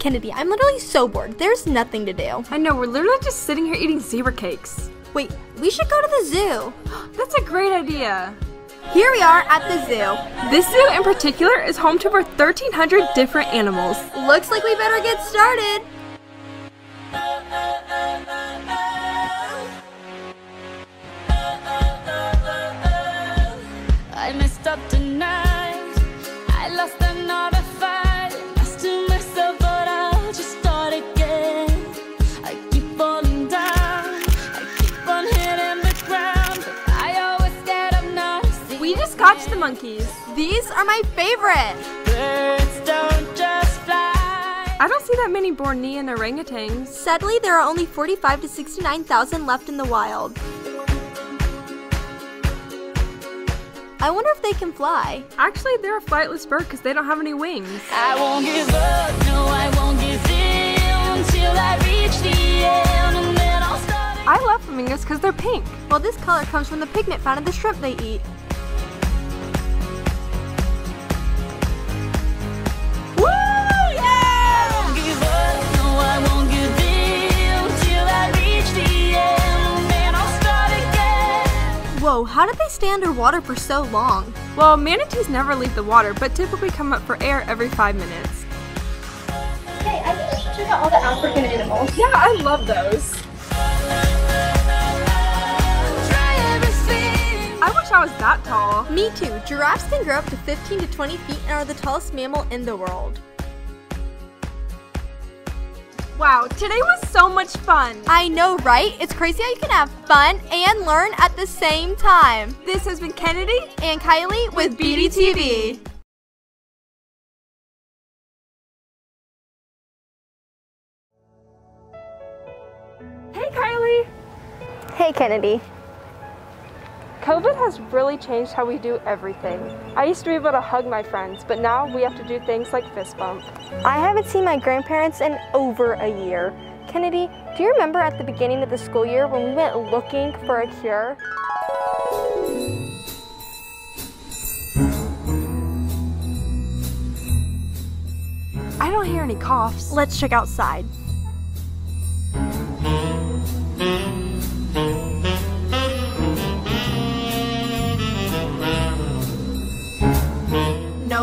Kennedy, I'm literally so bored. There's nothing to do. I know, we're literally just sitting here eating zebra cakes. Wait, we should go to the zoo. That's a great idea. Here we are at the zoo. This zoo in particular is home to over 1,300 different animals. Looks like we better get started. See We just got to the monkeys. These are my favorite. birds don't just fly. I don't see that many Bornean orangutans. Sadly, there are only 45 to 69,000 left in the wild. I wonder if they can fly. Actually, they're a flightless bird because they don't have any wings. I won't give up. No, I won't give in till I reach the end, and then I'll start. I love flamingos because they're pink. Well, this color comes from the pigment found in the shrimp they eat. Again. How did they stay underwater for so long? Well, manatees never leave the water, but typically come up for air every five minutes. Hey, I think we should check out all the African animals. Yeah, I love those. I wish I was that tall. Me too. Giraffes can grow up to 15 to 20 feet and are the tallest mammal in the world. Wow, today was so much fun. I know, right? It's crazy how you can have fun and learn at the same time. This has been Kennedy. And Kylie with BDTV. Hey, Kylie. Hey, Kennedy. COVID has really changed how we do everything. I used to be able to hug my friends, but now we have to do things like fist bump. I haven't seen my grandparents in over a year. Kennedy, do you remember at the beginning of the school year when we went looking for a cure? I don't hear any coughs. Let's check outside.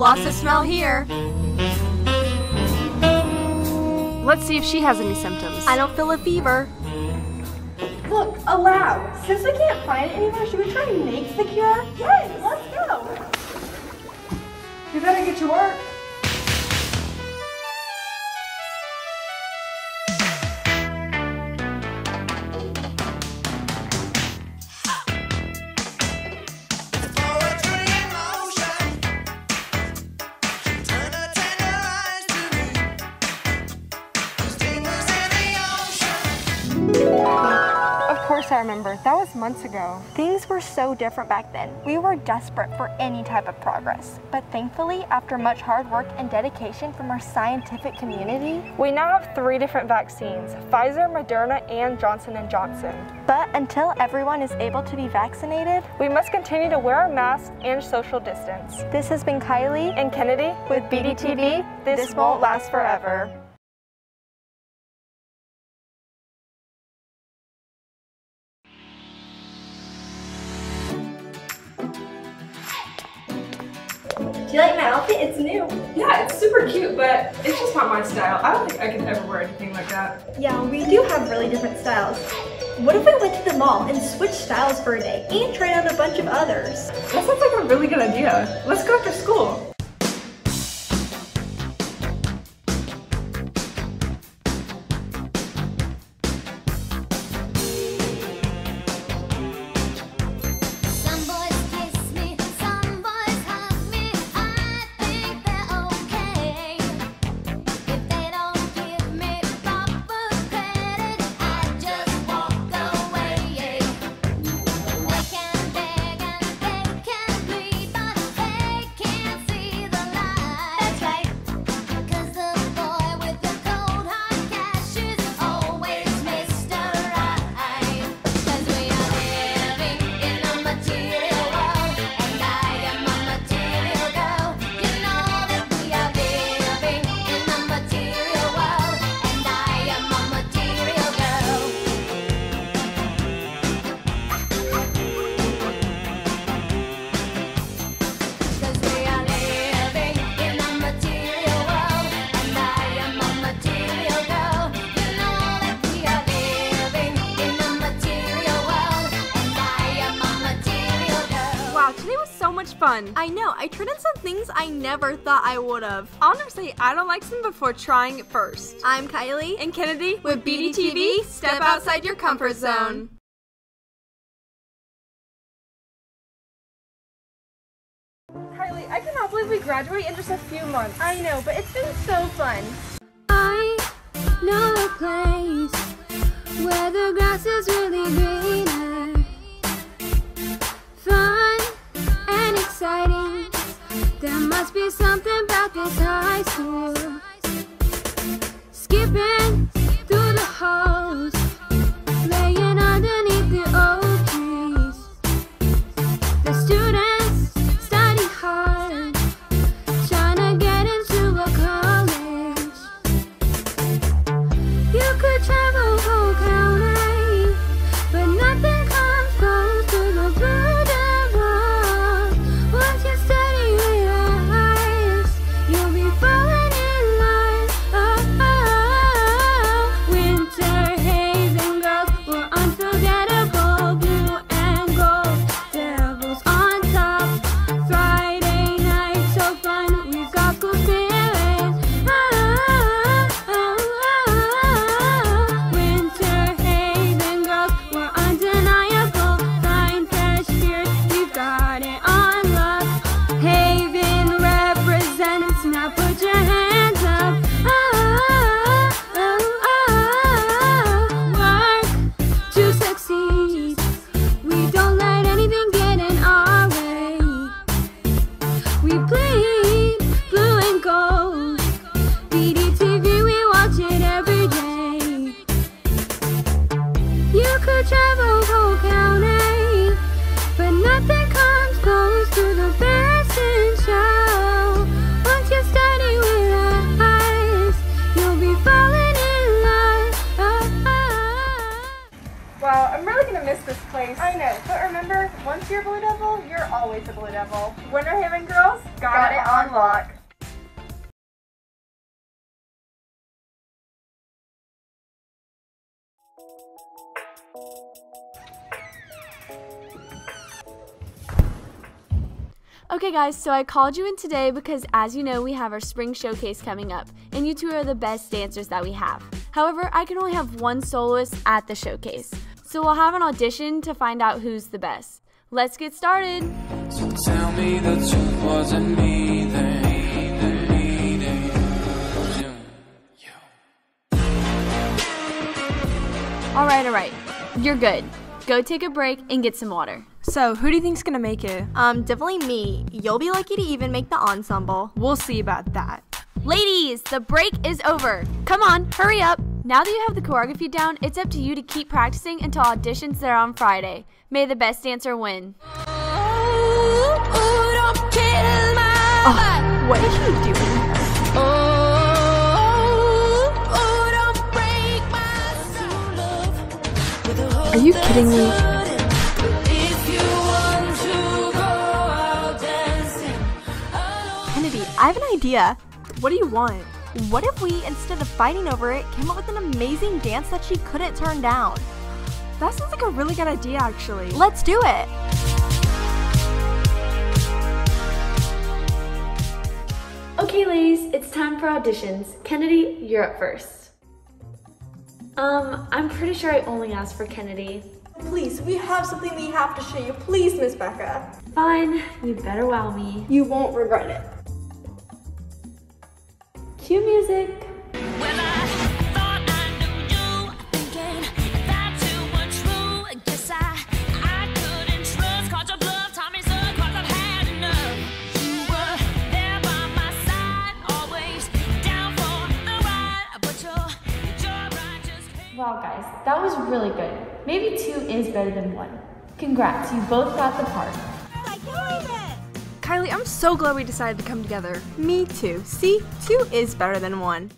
No loss of smell here. Let's see if she has any symptoms. I don't feel a fever. Look, a lab. Since we can't find it anymore, should we try and make the cure? Yes, let's go. You better get to work. Remember. That was months ago. Things were so different back then. We were desperate for any type of progress. But thankfully, after much hard work and dedication from our scientific community, We now have three different vaccines, Pfizer, Moderna, and Johnson & Johnson. but until everyone is able to be vaccinated, We must continue to wear our masks and social distance. this has been Kylie And Kennedy, with BDTV. this won't last forever. Do you like my outfit? It's new. Yeah, it's super cute, but it's just not my style. I don't think I could ever wear anything like that. Yeah, we do have really different styles. What if we went to the mall and switched styles for a day and tried out a bunch of others? That sounds like a really good idea. Let's go after school. Fun. I know, I turned in some things I never thought I would have. Say I don't like something before trying it first. I'm Kylie. And Kennedy with BDTV, step outside your comfort zone. Kylie, I cannot believe we graduate in just a few months. I know, but it's been so fun. I know a place where the grass is really greener. Must be something about this high school. Gonna miss this place. I know, but remember, once you're a Blue Devil, you're always a Blue Devil. Winter Haven girls got, it on lock. Okay, guys, so I called you in today because, as you know, we have our spring showcase coming up, and you two are the best dancers that we have. However, I can only have one soloist at the showcase, so we'll have an audition to find out who's the best. Let's get started! So tell me the truth, was it me then? Me then? You, you. Alright, alright, you're good. Go take a break and get some water. So, who do you think's gonna make it? Um, definitely me. You'll be lucky to even make the ensemble. We'll see about that. Ladies, the break is over. Come on, hurry up. Now that you have the choreography down, it's up to you to keep practicing until auditions there on Friday. May the best dancer win. Oh, What is she doing? Are you kidding me? Kennedy, I have an idea. What do you want? What if we, instead of fighting over it, came up with an amazing dance that she couldn't turn down? That sounds like a really good idea, actually. Let's do it. Okay, ladies, it's time for auditions. Kennedy, you're up first. Um, I'm pretty sure I only asked for Kennedy. Please, we have something we have to show you. Please, Miss Becca. Fine, you better wow me. You won't regret it. Cue music. Well, I thought I knew you, thinking that you were true. Guess I, I couldn't trust. Caught your bluff, taught me cause I've had enough. You were there by my side, always down for the ride. But your, your ride just came. Wow, guys, that was really good. Maybe two is better than one. Congrats, you both got the part. Kylie, I'm so glad we decided to come together. Me too. See, two is better than one.